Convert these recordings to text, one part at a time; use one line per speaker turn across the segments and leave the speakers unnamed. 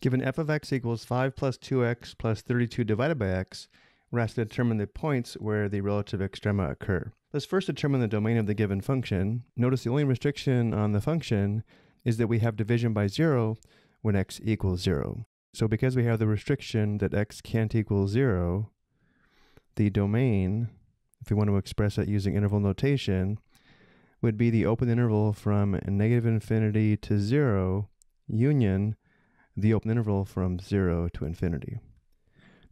Given f of x equals 5 plus 2x plus 32 divided by x, we're asked to determine the points where the relative extrema occur. Let's first determine the domain of the given function. Notice the only restriction on the function is that we have division by 0 when x equals 0. So because we have the restriction that x can't equal 0, the domain, if we want to express it using interval notation, would be the open interval from negative infinity to 0 union the open interval from 0 to infinity.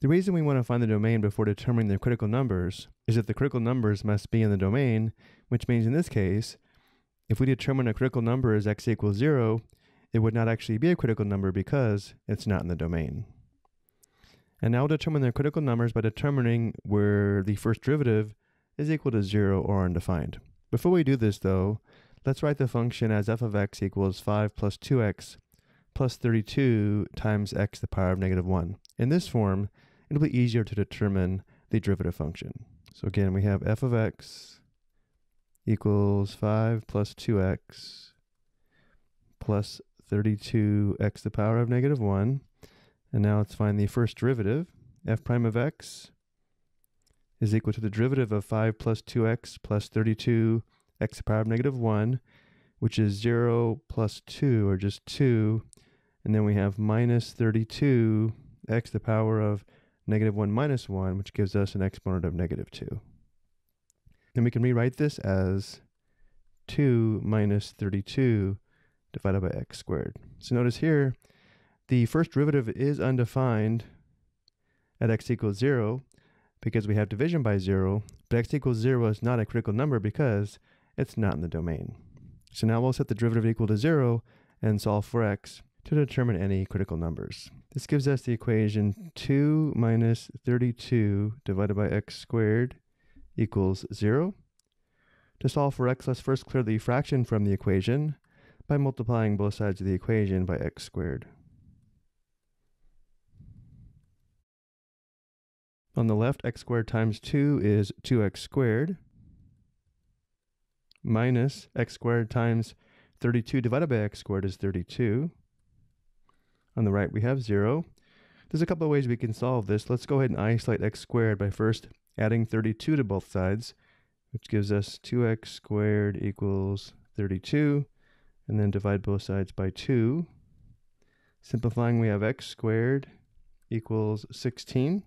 The reason we want to find the domain before determining the critical numbers is that the critical numbers must be in the domain, which means in this case, if we determine a critical number as x equals 0, it would not actually be a critical number because it's not in the domain. And now we'll determine the critical numbers by determining where the first derivative is equal to 0 or undefined. Before we do this though, let's write the function as f of x equals 5 plus 2x plus 32 times x to the power of negative 1. In this form, it'll be easier to determine the derivative function. So again, we have f of x equals 5 plus 2x plus 32x to the power of negative 1. And now let's find the first derivative. f prime of x is equal to the derivative of 5 plus 2x plus 32x to the power of negative 1, which is 0 plus 2, or just 2. And then we have minus 32 x to the power of negative 1 minus 1, which gives us an exponent of negative 2. Then we can rewrite this as 2 minus 32 divided by x squared. So notice here, the first derivative is undefined at x equals 0 because we have division by 0, but x equals 0 is not a critical number because it's not in the domain. So now we'll set the derivative equal to 0 and solve for x to determine any critical numbers. This gives us the equation 2 minus 32 divided by x squared equals 0. To solve for x, let's first clear the fraction from the equation by multiplying both sides of the equation by x squared. On the left, x squared times 2 is 2x squared minus x squared times 32 divided by x squared is 32. On the right, we have 0. There's a couple of ways we can solve this. Let's go ahead and isolate x squared by first adding 32 to both sides, which gives us 2x squared equals 32, and then divide both sides by 2. Simplifying, we have x squared equals 16.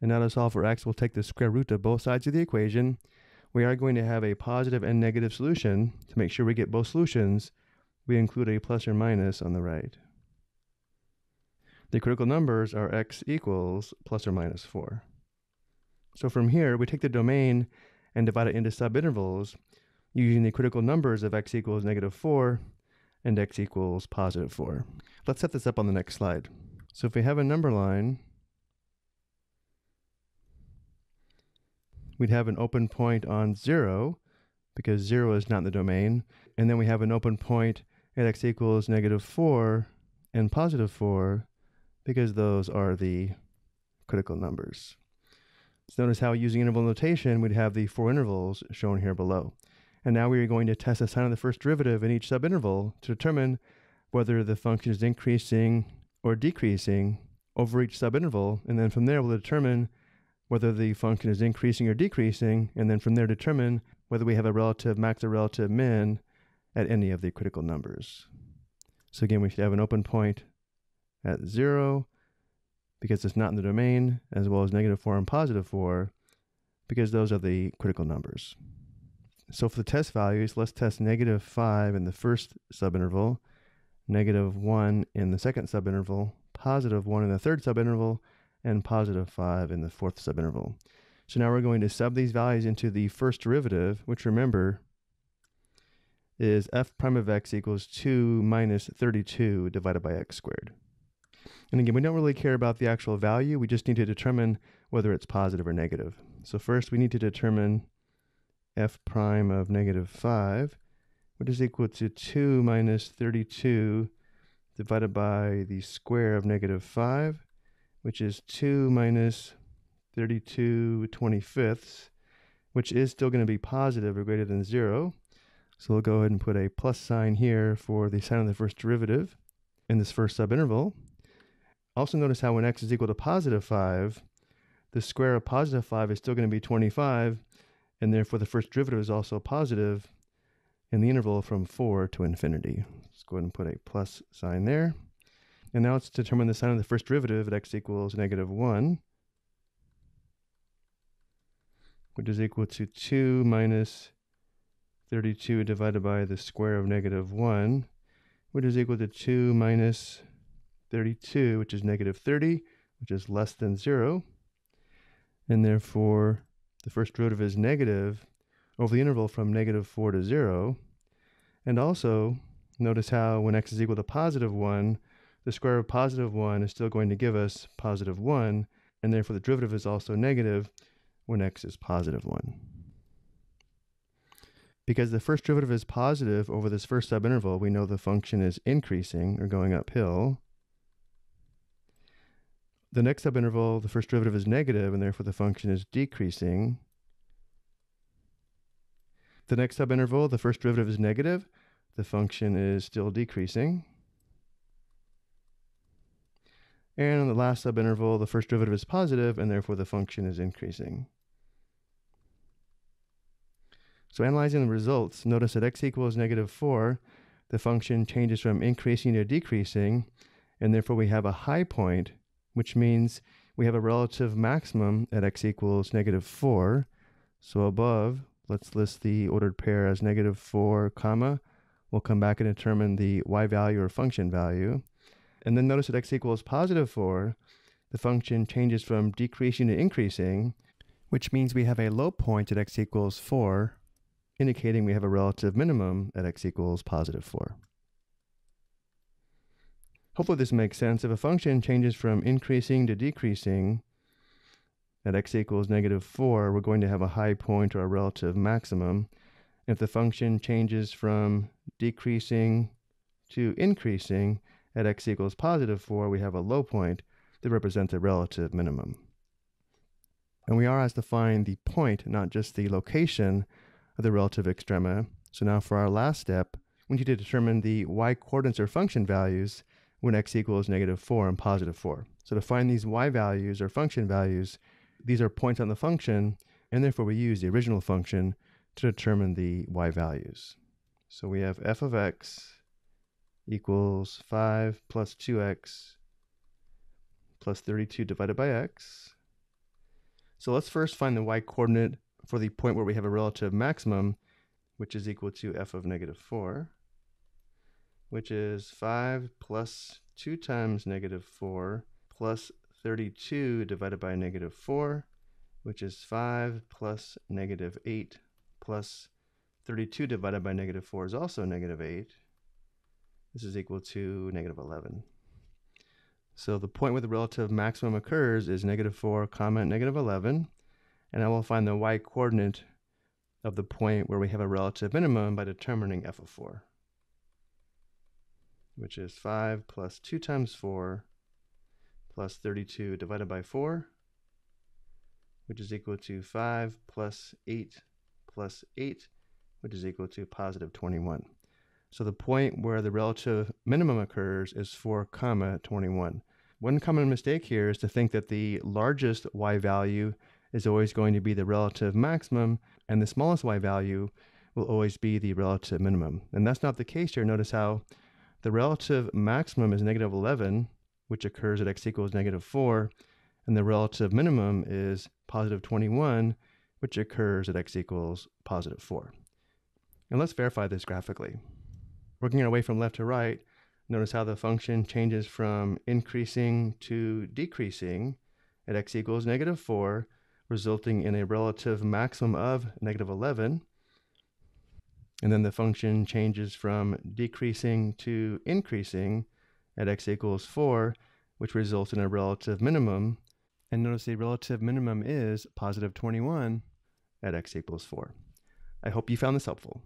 And now to solve for x, we'll take the square root of both sides of the equation. We are going to have a positive and negative solution. To make sure we get both solutions, we include a plus or minus on the right. The critical numbers are x equals plus or minus 4. So from here, we take the domain and divide it into subintervals using the critical numbers of x equals negative 4 and x equals positive 4. Let's set this up on the next slide. So if we have a number line, we'd have an open point on 0, because 0 is not in the domain, and then we have an open point at x equals negative 4 and positive 4, because those are the critical numbers. So notice how using interval notation, we'd have the four intervals shown here below. And now we are going to test the sign of the first derivative in each subinterval to determine whether the function is increasing or decreasing over each subinterval. And then from there, we'll determine whether the function is increasing or decreasing. And then from there, determine whether we have a relative max or relative min at any of the critical numbers. So again, we should have an open point at 0 because it's not in the domain, as well as negative 4 and positive 4 because those are the critical numbers. So for the test values, let's test negative 5 in the first subinterval, negative 1 in the second subinterval, positive 1 in the third subinterval, and positive 5 in the fourth subinterval. So now we're going to sub these values into the first derivative, which remember is f prime of x equals 2 minus 32 divided by x squared. And again, we don't really care about the actual value. We just need to determine whether it's positive or negative. So first we need to determine f prime of negative 5, which is equal to 2 minus 32 divided by the square of negative 5, which is 2 minus 32 25ths, which is still going to be positive or greater than 0. So we'll go ahead and put a plus sign here for the sign of the first derivative in this first subinterval. Also notice how when x is equal to positive 5, the square of positive 5 is still going to be 25, and therefore the first derivative is also positive in the interval from 4 to infinity. Let's go ahead and put a plus sign there. And now let's determine the sign of the first derivative at x equals negative 1, which is equal to 2 minus 32 divided by the square of negative 1, which is equal to 2 minus 32, which is negative 30, which is less than 0. And therefore, the first derivative is negative over the interval from negative 4 to 0. And also, notice how when x is equal to positive 1, the square of positive 1 is still going to give us positive 1, and therefore the derivative is also negative when x is positive 1. Because the first derivative is positive over this first subinterval, we know the function is increasing or going uphill. The next subinterval, the first derivative is negative, and therefore the function is decreasing. The next subinterval, the first derivative is negative, the function is still decreasing. And on the last subinterval, the first derivative is positive, and therefore the function is increasing. So analyzing the results, notice that x equals negative 4, the function changes from increasing to decreasing, and therefore we have a high point which means we have a relative maximum at x equals negative 4. So above, let's list the ordered pair as negative 4, comma. We'll come back and determine the y value or function value. And then notice that x equals positive 4, the function changes from decreasing to increasing, which means we have a low point at x equals 4, indicating we have a relative minimum at x equals positive 4. Hopefully this makes sense. If a function changes from increasing to decreasing at x equals negative 4, we're going to have a high point or a relative maximum. If the function changes from decreasing to increasing at x equals positive 4, we have a low point that represents a relative minimum. And we are asked to find the point, not just the location of the relative extrema. So now for our last step, we need to determine the y coordinates or function values when x equals negative 4 and positive 4. So to find these y values or function values, these are points on the function, and therefore we use the original function to determine the y values. So we have f of x equals 5 plus 2x plus 32 divided by x. So let's first find the y coordinate for the point where we have a relative maximum, which is equal to f of negative 4 which is 5 plus 2 times negative 4 plus 32 divided by negative 4, which is 5 plus negative 8 plus 32 divided by negative 4 is also negative 8. This is equal to negative 11. So the point where the relative maximum occurs is negative 4 comma negative 11. And I will find the y coordinate of the point where we have a relative minimum by determining f of 4 which is 5 plus 2 times 4 plus 32 divided by 4, which is equal to 5 plus 8 plus 8, which is equal to positive 21. So the point where the relative minimum occurs is 4 comma 21. One common mistake here is to think that the largest y value is always going to be the relative maximum, and the smallest y value will always be the relative minimum. And that's not the case here. Notice how the relative maximum is negative 11, which occurs at x equals negative 4, and the relative minimum is positive 21, which occurs at x equals positive 4. And let's verify this graphically. Working our way from left to right, notice how the function changes from increasing to decreasing at x equals negative 4, resulting in a relative maximum of negative 11, and then the function changes from decreasing to increasing at x equals 4, which results in a relative minimum. And notice the relative minimum is positive 21 at x equals 4. I hope you found this helpful.